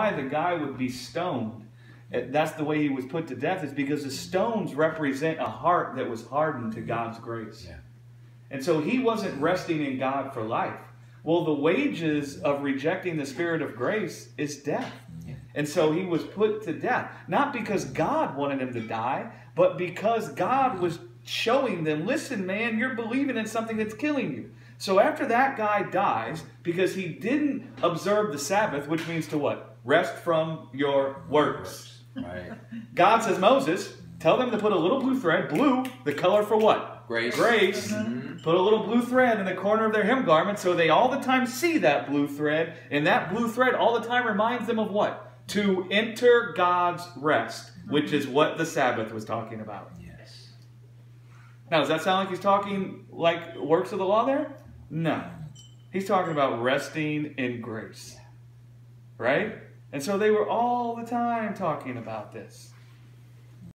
why the guy would be stoned. That's the way he was put to death, is because the stones represent a heart that was hardened to God's grace. Yeah. And so he wasn't resting in God for life. Well, the wages of rejecting the Spirit of grace is death. Yeah. And so he was put to death, not because God wanted him to die, but because God was showing them, listen, man, you're believing in something that's killing you. So after that guy dies, because he didn't observe the Sabbath, which means to what? Rest from your works. Right. God says, Moses, tell them to put a little blue thread, blue, the color for what? Grace. Grace. Mhm. Put a little blue thread in the corner of their hem garment so they all the time see that blue thread. And that blue thread all the time reminds them of what? To enter God's rest, which is what the Sabbath was talking about. Yes. Now, does that sound like he's talking like works of the law there? No. He's talking about resting in grace. Right? And so they were all the time talking about this.